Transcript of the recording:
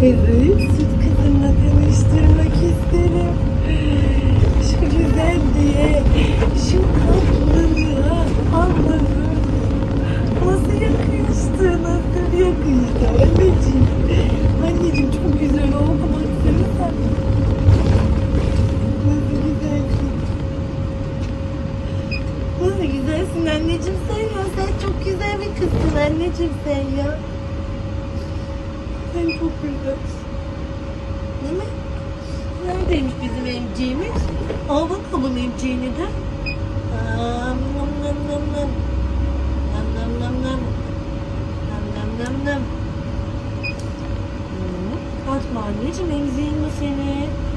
Sizi süt kızımla tanıştırmak isterim. Şu güzelliğe, şu tatlılığa Allah'ım. Nasıl yakıştı, nasıl yakıştı anneciğim. Anneciğim çok güzel oldu baksana. Nasıl güzelsin. Nasıl güzelsin anneciğim sen ya. Sen çok güzel bir kızsın anneciğim sen ya. Sen çok. Değil mi? Neredeymiş bizim emciğimiz? Al bakalım emciğini de. Nam nam nam nam nam. Nam nam nam nam. Nam nam nam nam. Hı, Atma anneciğim emziğin mi seni? Nam nam